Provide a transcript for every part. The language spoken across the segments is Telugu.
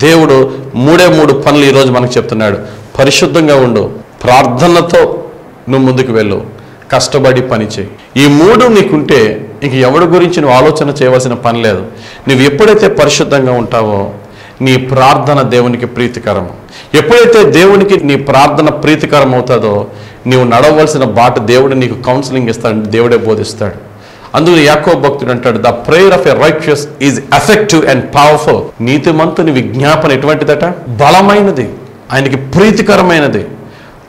దేవుడు మూడే మూడు పనులు ఈరోజు మనకు చెప్తున్నాడు. పరిశుద్ధంగా ఉండు. ప్రార్థనతో నువ్వు ముందుకు వెళ్ళు. కష్టపడి పని చేయి. ఈ మూడు నీకుంటే ఇంక ఎవడి గురించి నువ్వు ఆలోచన చేయవలసిన పని లేదు. నువ్వు ఎప్పుడైతే పరిశుద్ధంగా ఉంటావో నీ ప్రార్థన దేవునికి ప్రీతికరం. ఎప్పుడైతే దేవునికి నీ ప్రార్థన ప్రీతికరం అవుతుందో నీవు నడవలసిన బాట దేవుడు నీకు కౌన్సిలింగ్ ఇస్తాడు దేవుడే బోధిస్తాడు. అందులో యాకో భక్తుడు అంటాడు the prayer of a righteous is effective and powerful నీతిమంతుని విజ్ఞాపన ఎటువంటిదట? బలమైనది. ఆయనకి ప్రీతికరమైనది.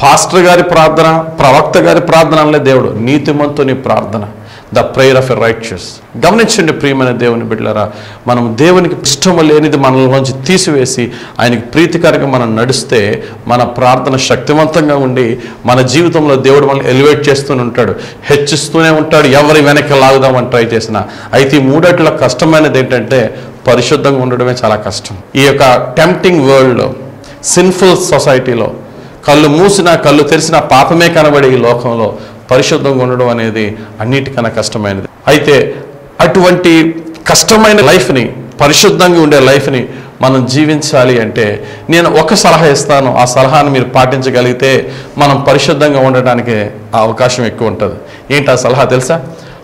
పాస్టర్ గారి ప్రార్థన ప్రవక్త గారి ప్రార్థన అనలే దేవుడు. నీతిమంతుని ప్రార్థన. The prayer of a righteous గమనించండి ప్రియమైన దేవుని బిడ్డలరా మనం దేవునికి ఇష్టము లేనిది మనలోంచి తీసివేసి ఆయనకి ప్రీతికరంగా మనం నడిస్తే మన ప్రార్థన శక్తివంతంగా ఉండి మన జీవితంలో దేవుడు మనల్ని ఎలివేట్ చేస్తూనే ఉంటాడు హెచ్చిస్తూనే ఉంటాడు ఎవరి వెనక్కి లాగుదామని ట్రై చేసినా. అయితే ఈ మూడట్లో కష్టమైనది ఏంటంటే పరిశుద్ధంగా ఉండడమే చాలా కష్టం. ఈ యొక్క టెంప్టింగ్ వరల్డ్లో సిన్ఫుల్ సొసైటీలో కళ్ళు మూసినా కళ్ళు తెరిచిన పాపమే కనబడే ఈ లోకంలో పరిశుద్ధంగా ఉండడం అనేది అన్నిటికన్నా కష్టమైనది. అయితే అటువంటి కష్టమైన లైఫ్ని పరిశుద్ధంగా ఉండే లైఫ్ని మనం జీవించాలి అంటే నేను ఒక సలహా ఇస్తాను. ఆ సలహాను మీరు పాటించగలిగితే మనం పరిశుద్ధంగా ఉండడానికి ఆ అవకాశం ఎక్కువ ఉంటుంది. ఏంటి ఆ సలహా తెలుసా?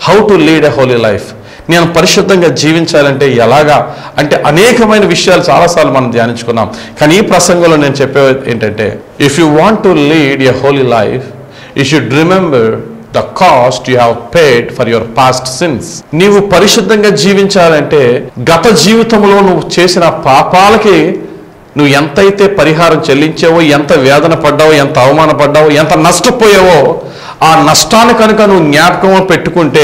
How to lead a holy life నేను పరిశుద్ధంగా జీవించాలంటే ఎలాగా? అంటే అనేకమైన విషయాలు చాలాసార్లు మనం ధ్యానించుకున్నాం. కానీ ఈ ప్రసంగంలో నేను చెప్పేది ఏంటంటే if you want to lead a holy life you should remember the cost you have paid for your past sins నీవు పరిశుద్ధంగా జీవించాలంటే గత జీవితంలో నువ్వు చేసిన పాపాలకి నువ్వు ఎంతైతే పరిహారం చెల్లించావో ఎంత వేదన పడ్డావో ఎంత అవమానపడ్డావో ఎంత నష్టపోయావో ఆ నష్టాన్ని కనుక నువ్వు జ్ఞాపకం పెట్టుకుంటే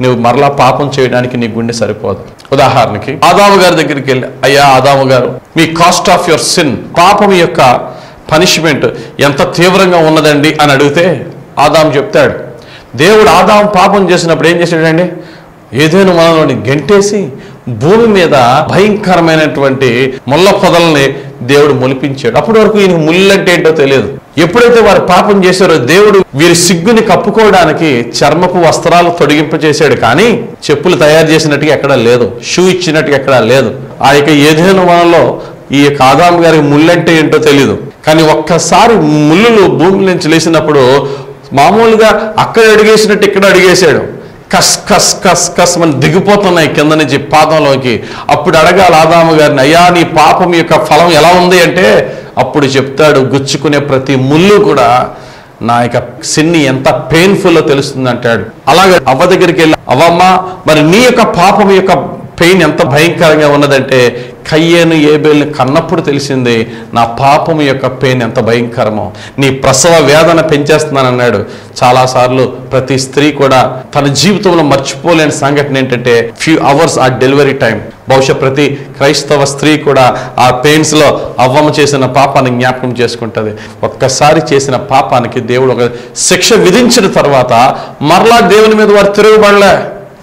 నువ్వు మరలా పాపం చేయడానికి నీ గుండె సరిపోదు. ఉదాహరణకి ఆదాము గారి దగ్గరికి వెళ్ళి అయ్యా ఆదాము గారు మీ కాస్ట్ ఆఫ్ యువర్ సిన్ పాపం యొక్క పనిష్మెంట్ ఎంత తీవ్రంగా ఉన్నదండి అని అడిగితే ఆదాం చెప్తాడు. దేవుడు ఆదాం పాపం చేసినప్పుడు ఏం చేశాడండి? ఏదైనా మనలోని గెంటేసి భూమి మీద భయంకరమైనటువంటి ముళ్ళ పొదల్ని దేవుడు మొలిపించాడు. అప్పటి వరకు ఈయన ముళ్ళంటే ఏంటో తెలియదు. ఎప్పుడైతే వారు పాపం చేశారో దేవుడు వీరి సిగ్గుని కప్పుకోవడానికి చర్మపు వస్త్రాలు తొడిగింప చేశాడు కానీ చెప్పులు తయారు చేసినట్టుగా ఎక్కడా లేదు. షూ ఇచ్చినట్టుగా ఎక్కడా లేదు. ఆ యొక్క ఏదైనా వనంలో ఈ యొక్క ఆదాం గారికి ముళ్ళంటే ఏంటో తెలియదు కానీ ఒక్కసారి ముళ్ళు భూమి నుంచి లేచినప్పుడు మామూలుగా అక్కడ అడిగేసినట్టు ఇక్కడ అడిగేశాడు. కస్ కస్ కస్ కస్ మన దిగిపోతున్నాయి కింద నుంచి పాదంలోకి. అప్పుడు అడగాలి ఆదాము గారిని అయ్యా నీ పాపం యొక్క ఫలం ఎలా ఉంది? అంటే అప్పుడు చెప్తాడు గుచ్చుకునే ప్రతి ముళ్ళు కూడా నా యొక్క సిన్ని ఎంత పెయిన్ఫుల్లో తెలుస్తుంది అంటాడు. అలాగే అవ్వ దగ్గరికి వెళ్ళి అవ్వమ్మ మరి నీ యొక్క పాపం యొక్క పెయిన్ ఎంత భయంకరంగా ఉన్నదంటే కయ్యేను ఏబేల్ని కన్నప్పుడు తెలిసింది నా పాపం యొక్క పెయిన్ ఎంత భయంకరమో. నీ ప్రసవ వేదన పెంచేస్తున్నానన్నాడు. చాలాసార్లు ప్రతి స్త్రీ కూడా తన జీవితంలో మర్చిపోలేని సంఘటన ఏంటంటే ఫ్యూ అవర్స్ ఆ డెలివరీ టైం బహుశా ప్రతి క్రైస్తవ స్త్రీ కూడా ఆ పెయిన్స్లో అవ్వమ చేసిన పాపాన్ని జ్ఞాపకం చేసుకుంటుంది. ఒక్కసారి చేసిన పాపానికి దేవుడు ఒక శిక్ష విధించిన తర్వాత మరలా దేవుని మీద వారు తిరుగుబడలే.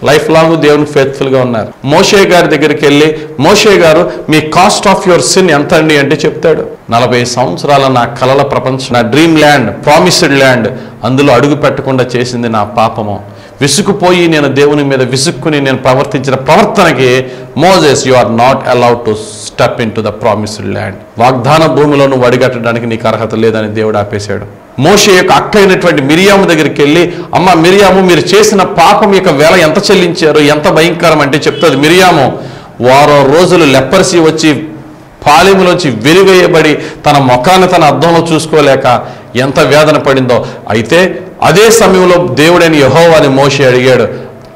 లైఫ్ లాంగ్ దేవునికి ఫేత్ఫుల్గా ఉన్నారు. మోషే గారి దగ్గరికి వెళ్ళి మోషే గారు మీ కాస్ట్ ఆఫ్ యువర్ సిన్ ఎంత అండి అంటే చెప్తాడు. నలభై సంవత్సరాల నా కలల ప్రపంచం నా డ్రీమ్ ల్యాండ్ ప్రామిస్డ్ ల్యాండ్ అందులో అడుగు పెట్టకుండా చేసింది నా పాపము. విసుకుపోయి నేను దేవుని మీద విసుక్కుని నేను ప్రవర్తించిన ప్రవర్తనకి Moses you are not allowed to step into the promised land వాగ్దాన భూమిలో నువ్వు అడిగట్టడానికి నీకు అర్హత లేదని దేవుడు ఆపేశాడు. మోషే యొక్క అక్క అయినటువంటి మిరియాము దగ్గరికి వెళ్ళి అమ్మ మిరియాము మీరు చేసిన పాపం యొక్క వేళ ఎంత చెల్లించారు? ఎంత భయంకరం? అంటే చెప్తుంది మిరియాము వారం రోజులు లెప్పర్సి వచ్చి పాలెములోంచి వెలివేయబడి తన ముఖాన్ని తన అర్థంలో చూసుకోలేక ఎంత వేదన పడిందో. అయితే అదే సమయంలో దేవుడైన యహోవాని మోషే అడిగాడు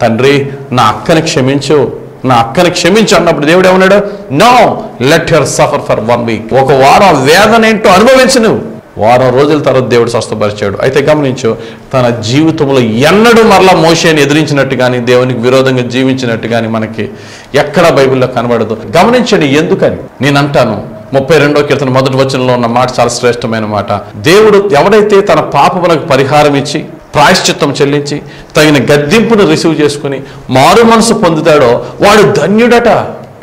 తండ్రి నా అక్కని క్షమించు నా అక్కని క్షమించు. అన్నప్పుడు దేవుడు ఏమన్నాడు no let your suffer for one week. ఒక వారం వేదన ఏంటో అనుభవించు నువ్వు. వారం రోజుల తర్వాత దేవుడు స్వస్థపరిచాడు. అయితే గమనించు తన జీవితంలో ఎన్నడూ మరలా మోషేని ఎదిరించినట్టు కానీ దేవునికి విరోధంగా జీవించినట్టు కానీ మనకి ఎక్కడ బైబిల్లో కనబడదు. గమనించండి ఎందుకని? నేను అంటాను ముప్పై రెండో కీర్తన మొదటి వచనంలో ఉన్న మాట చాలా శ్రేష్టమైన మాట. దేవుడు ఎవడైతే తన పాపములకు పరిహారం ఇచ్చి ప్రాయశ్చిత్తం చెల్లించి తగిన గద్దింపును రిసీవ్ చేసుకుని మారు మనసు పొందుతాడో వాడు ధన్యుడట.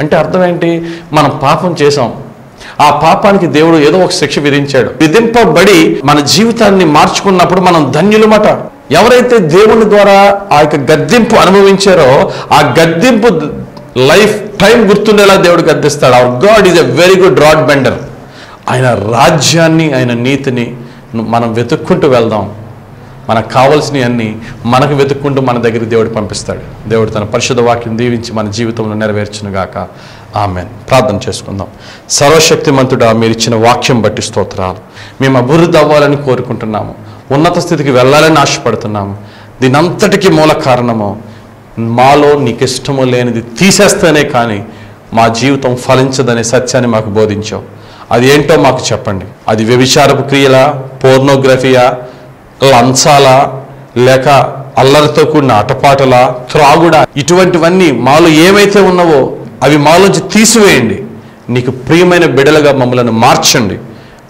అంటే అర్థం ఏంటి? మనం పాపం చేసాం ఆ పాపానికి దేవుడు ఏదో ఒక శిక్ష విధించాడు. విధింపబడి మన జీవితాన్ని మార్చుకున్నప్పుడు మనం ధన్యులమట. ఎవరైతే దేవుని ద్వారా ఆ యొక్క గద్దింపు అనుభవించారో ఆ గద్దింపు లైఫ్ టైం గుర్తుండేలా దేవుడికి గద్దిస్తాడు. Our God is a very good rod bender ఆయన రాజ్యాన్ని ఆయన నీతిని మనం వెతుక్కుంటూ వెళ్దాం. మనకు కావాల్సినవి అన్నీ మనకు వెతుక్కుంటూ మన దగ్గర దేవుడు పంపిస్తాడు. దేవుడు తన పరిశుద్ధ వాక్యం దీవించి మన జీవితంలో నెరవేర్చును గాక ఆమె ప్రార్థన చేసుకుందాం. సర్వశక్తిమంతుడా మీరు ఇచ్చిన వాక్యం బట్టి స్తోత్రాలు. మేము అభివృద్ధి అవ్వాలని కోరుకుంటున్నాము. ఉన్నత స్థితికి వెళ్ళాలని ఆశపడుతున్నాము. దీనంతటికీ మూల కారణము మాలో నీకు ఇష్టము లేనిది తీసేస్తేనే కానీ మా జీవితం ఫలించదనే సత్యాన్ని మాకు బోధించావు. అది ఏంటో మాకు చెప్పండి. అది వ్యభిచారపు క్రియల పోర్నోగ్రఫియా లంచాల లేక అల్లరితో కూడిన ఆటపాటలా త్రాగుడ? ఇటువంటివన్నీ మాలో ఏమైతే ఉన్నావో అవి మాలోంచి తీసివేయండి. నీకు ప్రియమైన బిడలుగా మమ్మలను మార్చండి.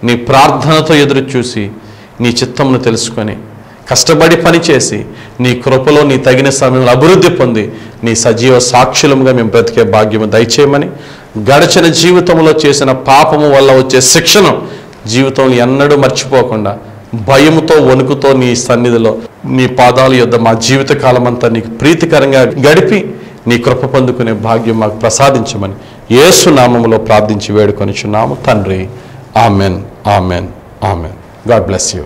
నీ ప్రార్థనతో ఎదురు చూసి నీ చిత్తమును తెలుసుకొని కష్టపడి పనిచేసి నీ కృపలో నీ తగిన సమయంలో అభివృద్ధి పొంది నీ సజీవ సాక్షులముగా మేము బ్రతికే భాగ్యము దయచేయమని గడచిన జీవితంలో చేసిన పాపము వల్ల వచ్చే శిక్షను జీవితంలో ఎన్నడూ మర్చిపోకుండా భయముతో వణుకుతో నీ సన్నిధిలో నీ పాదాల యొద్ద మా జీవిత కాలమంతా నీకు ప్రీతికరంగా గడిపి నీ కృప పొందుకునే భాగ్యం మాకు ప్రసాదించమని యేసు నామములో ప్రార్థించి వేడుకొనిచున్నాము. తండ్రి amen amen amen. God bless you.